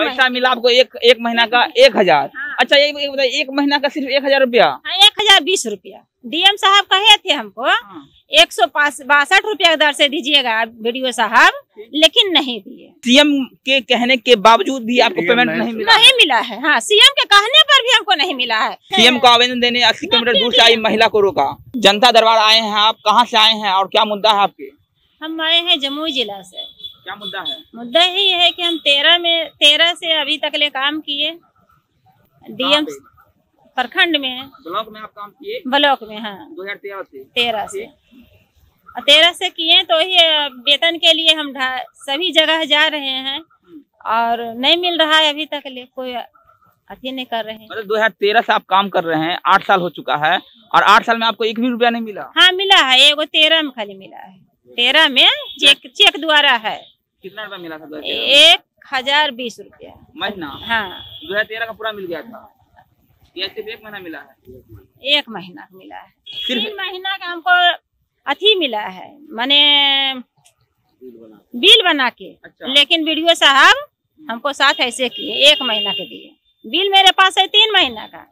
पैसा मिला आपको एक एक महीना का एक हज़ार। हाँ। अच्छा ये बताइए एक महीना का सिर्फ़ एक हज़ार रूपया? हाँ, एक हज़ार बीस रुपया। डीएम साहब कहे थे हमको हाँ। एक सौ बासठ रुपया दर से दीजिएगा वीडियो साहब लेकिन नहीं दिए। सीएम के कहने के बावजूद भी आपको पेमेंट नहीं नहीं मिला। नहीं मिला है हाँ सीएम के कहने पर भी हमको नहीं मिला है। सीएम को आवेदन देने अस्सी किलोमीटर दूर से आई महिला को रोका। जनता दरबार आए हैं आप कहाँ से आए हैं और क्या मुद्दा है आपके? हम आए हैं जमुई जिला से। क्या मुद्दा है? मुद्दा यही है कि हम तेरह में तेरह से अभी तक ले काम किए। डीएम प्रखंड में ब्लॉक में आप काम किए? ब्लॉक में हाँ। दो हज़ार तेरह से। तेरह से। तेरह से किए तो ही वेतन के लिए हम सभी जगह जा रहे हैं। और नहीं मिल रहा है अभी तक ले कोई अथी नहीं कर रहे हैं। मतलब 2013 से आप काम कर रहे हैं आठ साल हो चुका है और आठ साल में आपको एक भी रुपया नहीं मिला? हाँ मिला है एगो तेरह में खाली मिला है। तेरह में चेक चेक द्वारा है। कितना रुपया मिला था एक हज़ार बीस रुपया। महीना? हाँ। दो हज़ार तेरह का पूरा मिल गया था? ये सिर्फ़ एक महीना मिला है? एक महीना मिला है। सिर्फ़ तीन महीना का हमको अथी मिला है माने बिल बना के। अच्छा। लेकिन वीडियो साहब हमको साथ ऐसे किए एक महीना के दिए। बिल मेरे पास है तीन महीना का।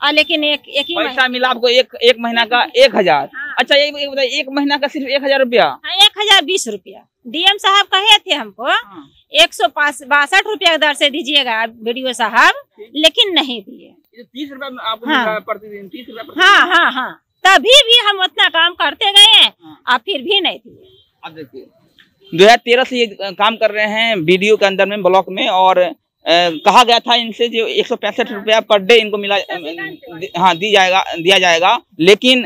और लेकिन एक एक ही पैसा मिला आपको एक एक महीना का एक हज़ार। हाँ। अच्छा ये बताइए एक महीना का सिर्फ़ एक हज़ार रूपया हाँ, एक हज़ार बीस रूपया डीएम साहब कहे थे हमको हाँ। एक सौ बासठ रुपया दर से दीजिएगा वीडियो साहब लेकिन नहीं दिए तीस रुपया हाँ। है प्रतिदिन तीस रुपया। हाँ हाँ हाँ तभी भी हम उतना काम करते गए हैं हाँ। और फिर भी नहीं दिए अब देखिए दो हज़ार तेरह से ये काम कर रहे हैं वीडियो के अंदर में ब्लॉक में और अ, कहा गया था इनसे जो एक सौ पैंसठ रुपया पर डे इनको मिला हाँ दी जाएगा दिया जाएगा लेकिन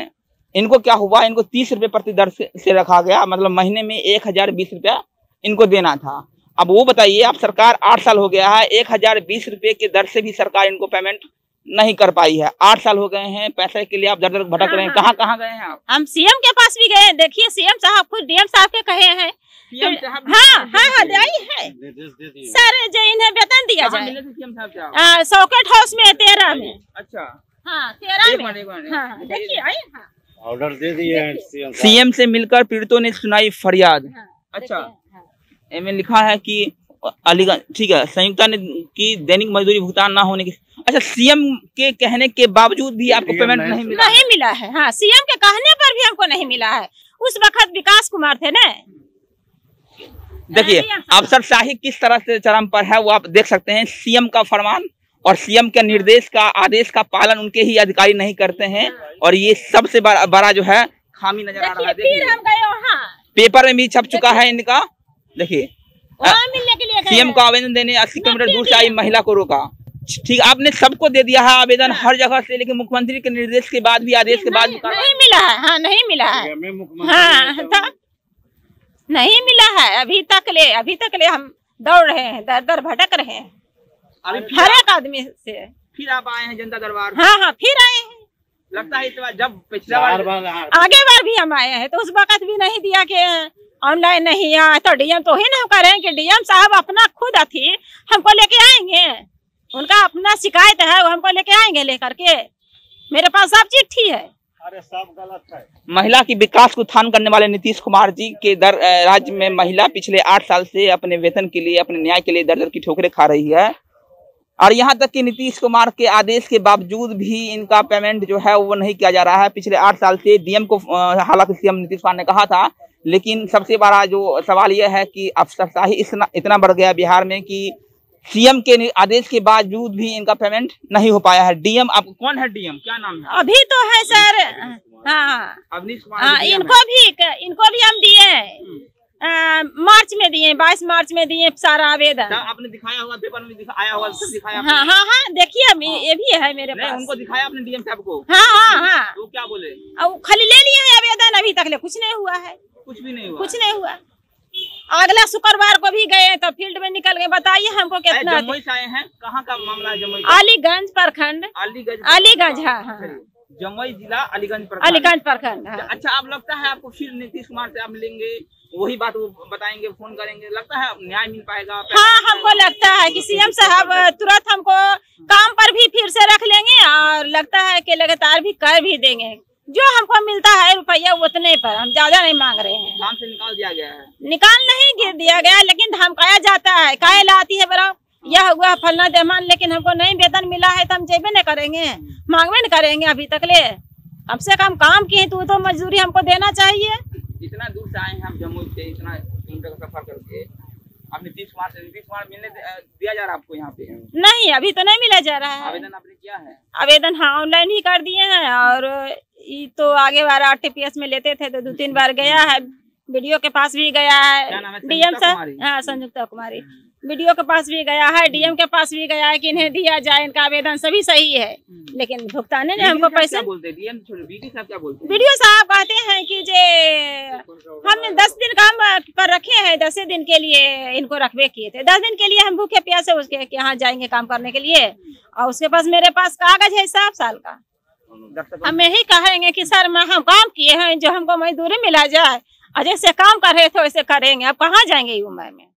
इनको क्या हुआ? इनको तीस रुपये प्रति दर से, रखा गया। मतलब महीने में एक हज़ार बीस रुपया इनको देना था। अब वो बताइए अब सरकार आठ साल हो गया है एक हज़ार बीस रुपये के दर से भी सरकार इनको पेमेंट नहीं कर पाई है। आठ साल हो गए हैं पैसे के लिए आप दर दर भटक रहे हैं। कहाँ कहाँ गए हैं आप? हम सीएम के पास भी गए देखिए सीएम साहब खुद डीएम साहब के कहे हैं। हाँ हाँ हाँ है निर्देश दे दिए। सर जो इन्हें वेतन दिया जाए। सॉकेट हाउस में तेरह में। अच्छा। हाँ तेरह में। हाँ देखिए आई हाँ, ऑर्डर दे दिए हैं सीएम से मिलकर पीड़ितों ने सुनाई फरियाद। हाँ, अच्छा। हाँ। लिखा है कि अलीगंज ठीक है संयुक्ता ने की दैनिक मजदूरी भुगतान ना होने की अच्छा सीएम के कहने के बावजूद भी आपको पेमेंट नहीं नहीं मिला? नहीं मिला है हाँ सीएम के कहने पर भी हमको नहीं मिला है। उस वक्त विकास कुमार थे ना। देखिए आप- अफसरशाही किस तरह से चरम पर है वो आप देख सकते हैं सीएम का फरमान और सीएम के निर्देश का आदेश का पालन उनके ही अधिकारी नहीं करते हैं। और ये सबसे बड़ा, बड़ा जो है खामी नज़र आ रहा है। फिर हम गए वहाँ। पेपर में भी छप चुका है इनका। देखिए वहाँ मिलने के लिए गए सीएम को आवेदन देने अस्सी किलोमीटर दूर से आई महिला को रोका। ठीक आपने सबको दे दिया है आवेदन हर जगह से लेकिन मुख्यमंत्री के निर्देश के बाद भी आदेश के बाद नहीं, नहीं मिला है। हाँ नहीं मिला है। हाँ नहीं मिला है। अभी तक ले अभी तक ले हम दौड़ रहे हैं दर दर भटक रहे हैं। अभी हर एक आदमी से फिर आप आए हैं जनता दरबार हाँ हाँ फिर आए हैं। लगता है इस बार जब पिछला बार बार आगे बार भी हम आए हैं तो उस वक्त भी नहीं दिया कि ऑनलाइन नहीं आए तो डीएम तो ही ना कह रहे हैं कि डीएम साहब अपना खुद अथी हमको लेके आएँगे। उनका अपना शिकायत है वो हमको लेके आएँगे लेकर के। मेरे पास सब चिट्ठी है। अरे सब गलत है। महिला की विकास को उत्थान करने वाले नीतीश कुमार जी के दर राज्य में महिला पिछले आठ साल से अपने वेतन के लिए अपने न्याय के लिए दर दर की ठोकरें खा रही है। और यहाँ तक कि नीतीश कुमार के आदेश के बावजूद भी इनका पेमेंट जो है वो नहीं किया जा रहा है। पिछले आठ साल से डीएम को हालाँकि सीएम नीतीश कुमार ने कहा था लेकिन सबसे बड़ा जो सवाल यह है कि अफसरशाही इतना इतना बढ़ गया बिहार में कि सीएम के आदेश के बावजूद भी इनका पेमेंट नहीं हो पाया है। डीएम आप कौन है डीएम क्या नाम है? अभी तो है सर। हाँ। है। इनको भी इनको भी हम दिए हैं हम्म। मार्च में दिए बाईस मार्च में दिए सारा आवेदन। आपने दिखाया होगा पेपर में दिखा, आया होगा सब दिखाया हाँ हाँ हाँ देखिए अभी ये भी है मेरे पास। उनको दिखाया आपने डीएम साहब को? हाँ हाँ हाँ। तो क्या बोले? अब खाली ले लिए हैं आवेदन अभी तक ले कुछ नहीं हुआ है। कुछ भी नहीं हुआ। कुछ नहीं हुआ। अगला शुक्रवार को भी गए तो फ़ील्ड में निकल गए। बताइए हमको कितना आए हैं? कहाँ का मामला है अलीगंज प्रखंड। अलीगंज। अलीगंज, हाँ, हाँ, हाँ। जमुई जिला अलीगंज प्रखंड। अलीगंज प्रखंड हाँ। अच्छा आप लगता है आपको फिर नीतीश कुमार से आप मिलेंगे? वही बात वो बताएँगे फ़ोन करेंगे। लगता है न्याय मिल पाएगा? हाँ हमको लगता है कि सीएम साहब तुरंत हमको काम पर भी फिर से रख लेंगे और लगता है कि लगातार भी कर भी देंगे। जो हमको मिलता है रुपया उतने पर हम ज़्यादा नहीं मांग रहे हैं। काम से निकाल दिया गया है? निकाल नहीं गिर दिया गया लेकिन धमकाया जाता है काय लाती है बड़ा। यह हुआ फलना देमान लेकिन हमको नहीं वेतन मिला है तो हम जेबे नहीं करेंगे। मांगवे नहीं करेंगे अभी तक ले। कम से कम काम किए तो तो मजदूरी हमको देना चाहिए। इतना दूर से आए हैं हम जम्मू से इतना किलोमीटर का सफ़र करके। अब नीतीश कुमार से नीतीश कुमार मिलने दिया जा रहा है आपको यहाँ पे? नहीं अभी तो नहीं मिला जा रहा है। आवेदन आपने किया है? आवेदन हाँ ऑनलाइन ही कर दिए हैं और ये तो आगे बार आरटीपीएस में लेते थे तो दो तीन बार गया है। वीडियो के पास भी गया है? DM sir? हाँ संयुक्ता कुमारी। वीडियो के पास भी गया है डीएम के पास भी गया है कि इन्हें दिया जाए इनका आवेदन सभी सही है। लेकिन भुगताने ने हमको पैसे वीडियो साहब कहते हैं कि जे हमने दस दिन काम पर रखे हैं दस दिन के लिए इनको रखबे किए थे। दस दिन के लिए हम भूखे प्यासे उसके यहाँ जाएँगे काम करने के लिए। और उसके पास मेरे पास कागज़ है साफ़ साल का। हम यही कहेंगे कि सर हम काम किए हैं जो हमको मजदूरी मिला जाए? और जैसे काम कर रहे थे वैसे करेंगे। अब कहाँ जाएँगे ये उम्र में?